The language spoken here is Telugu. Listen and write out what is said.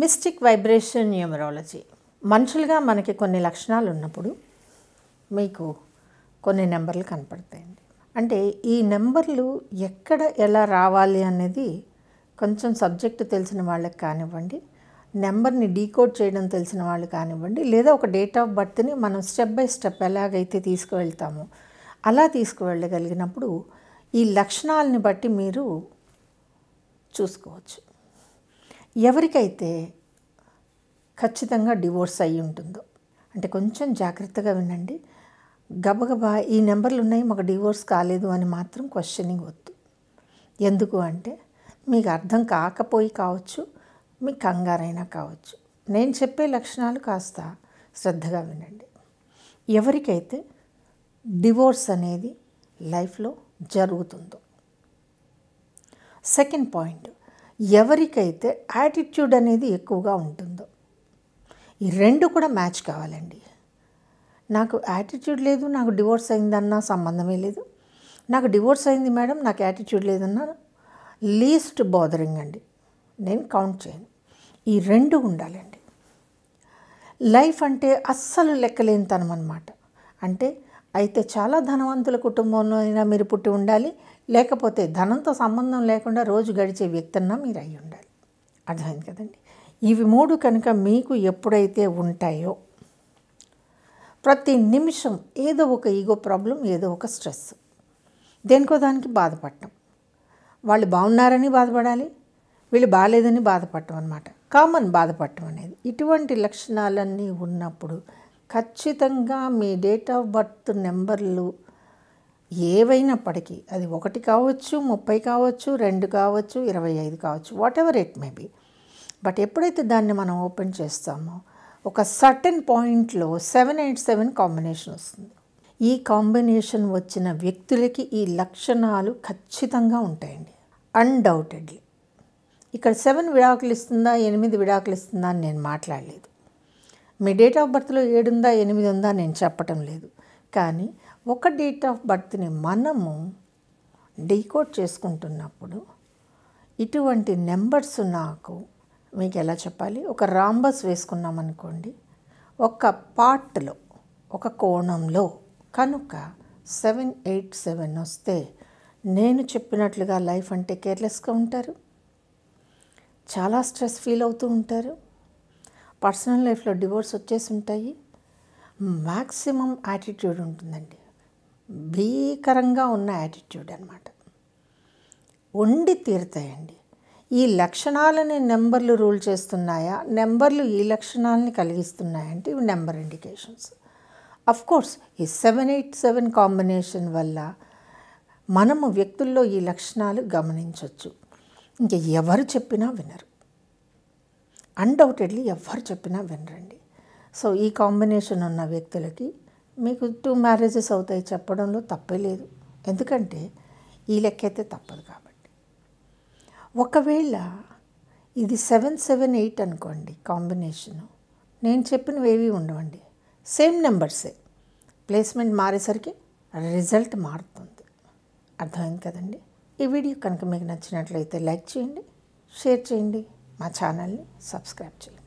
Mystic vibration numerology. మనుషులుగా మనకి కొన్ని లక్షణాలు ఉన్నప్పుడు మీకు కొన్ని నెంబర్లు కనపడతాయండి. అంటే ఈ నెంబర్లు ఎక్కడ ఎలా రావాలి అనేది కొంచెం సబ్జెక్ట్ తెలిసిన వాళ్ళకి కానివ్వండి నెంబర్ని డీకోడ్ చేయడం తెలిసిన వాళ్ళు కానివ్వండి లేదా ఒక డేట్ ఆఫ్ బర్త్ని మనం స్టెప్ బై స్టెప్ ఎలాగైతే తీసుకువెళ్తామో అలా తీసుకువెళ్ళగలిగినప్పుడు ఈ లక్షణాలని బట్టి మీరు చూసుకోవచ్చు. ఎవరికైతే ఖచ్చితంగా డివోర్స్ అయి ఉంటుందో అంటే కొంచెం జాగ్రత్తగా వినండి. గబగబా ఈ నెంబర్లు ఉన్నాయి మాకు డివోర్స్ కాలేదు అని మాత్రం క్వశ్చనింగ్ వద్దు. ఎందుకు అంటే మీకు అర్థం కాకపోయి కావచ్చు మీ కంగారైనా కావచ్చు. నేను చెప్పే లక్షణాలు కాస్త శ్రద్ధగా వినండి. ఎవరికైతే డివోర్స్ అనేది లైఫ్లో జరుగుతుందో. సెకండ్ పాయింట్ ఎవరికైతే యాటిట్యూడ్ అనేది ఎక్కువగా ఉంటుందో. ఈ రెండు కూడా మ్యాచ్ కావాలండి. నాకు యాటిట్యూడ్ లేదు నాకు డివోర్స్ అయిందన్నా సంబంధమే లేదు. నాకు డివోర్స్ అయింది మేడం నాకు యాటిట్యూడ్ లేదన్నా లీస్ట్ బోదరింగ్ అండి. నేను కౌంట్ చేయను. ఈ రెండు ఉండాలండి. లైఫ్ అంటే అస్సలు లెక్కలేనితనం అనమాట అంటే అయితే చాలా ధనవంతుల కుటుంబంలో అయినా మీరు పుట్టి ఉండాలి లేకపోతే ధనంతో సంబంధం లేకుండా రోజు గడిచే వ్యక్తన్నా మీరు అయి ఉండాలి. అర్థమైంది కదండి? ఇవి మూడు కనుక మీకు ఎప్పుడైతే ఉంటాయో ప్రతి నిమిషం ఏదో ఒక ఈగో ప్రాబ్లం ఏదో ఒక స్ట్రెస్ దేనికో దానికి బాధపడటం. వాళ్ళు బాగున్నారని బాధపడాలి వీళ్ళు బాగాలేదని బాధపడటం అనమాట కామన్ బాధపడటం అనేది. ఇటువంటి లక్షణాలన్నీ ఉన్నప్పుడు ఖచ్చితంగా మీ డేట్ ఆఫ్ బర్త్ నెంబర్లు ఏవైనప్పటికీ అది ఒకటి కావచ్చు ముప్పై కావచ్చు రెండు కావచ్చు ఇరవై ఐదు కావచ్చు whatever it may be but ఎప్పుడైతే దాన్ని మనం ఓపెన్ చేస్తామో ఒక సర్టెన్ పాయింట్లో సెవెన్ ఎయిట్ సెవెన్ కాంబినేషన్ వస్తుంది. ఈ కాంబినేషన్ వచ్చిన వ్యక్తులకి ఈ లక్షణాలు ఖచ్చితంగా ఉంటాయండి. అన్డౌటెడ్లీ ఇక్కడ సెవెన్ విడాకులు ఇస్తుందా ఎనిమిది విడాకులు ఇస్తుందా అని నేను మాట్లాడలేదు. మీ డేట్ ఆఫ్ బర్త్లో ఏడుందా ఎనిమిది ఉందా నేను చెప్పటం లేదు. కానీ ఒక డేట్ ఆఫ్ బర్త్ని మనము డీకోడ్ చేసుకుంటున్నప్పుడు ఇటువంటి నెంబర్స్ నాకు మీకు ఎలా చెప్పాలి? ఒక రాంబస్ వేసుకున్నాం అనుకోండి ఒక పార్ట్లో ఒక కోణంలో కనుక సెవెన్ ఎయిట్ సెవెన్ వస్తే నేను చెప్పినట్లుగా లైఫ్ అంటే కేర్లెస్గా ఉంటారు. చాలా స్ట్రెస్ ఫీల్ అవుతూ ఉంటారు. పర్సనల్ లైఫ్లో డివోర్స్ వచ్చేసి ఉంటాయి. మ్యాక్సిమం యాటిట్యూడ్ ఉంటుందండి. భీకరంగా ఉన్న యాటిట్యూడ్ అనమాట ఉండి తీరుతాయండి. ఈ లక్షణాలని నెంబర్లు రూల్ చేస్తున్నాయా? నెంబర్లు ఈ లక్షణాలని కలిగిస్తున్నాయంటే ఇవి నెంబర్ ఇండికేషన్స్. అఫ్ కోర్స్ ఈ సెవెన్ ఎయిట్ సెవెన్ కాంబినేషన్ వల్ల మనము వ్యక్తుల్లో ఈ లక్షణాలు గమనించవచ్చు ఇంక ఎవరు చెప్పినా వినరు. అన్డౌటెడ్లీ ఎవరు చెప్పినా వినరండి. సో ఈ కాంబినేషన్ ఉన్న వ్యక్తులకి మీకు టూ మ్యారేజెస్ అవుతాయి చెప్పడంలో తప్పే లేదు. ఎందుకంటే ఈ లెక్క అయితే తప్పదు కాబట్టి. ఒకవేళ ఇది సెవెన్ సెవెన్ ఎయిట్ అనుకోండి కాంబినేషను. నేను చెప్పినవి ఏవి ఉండవండి. సేమ్ నెంబర్సే. ప్లేస్మెంట్ మారేసరికి రిజల్ట్ మారుతుంది. అర్థమైంది కదండి? ఈ వీడియో కనుక మీకు నచ్చినట్లయితే లైక్ చేయండి షేర్ చేయండి మా ఛానల్ని సబ్స్క్రైబ్ చేయండి.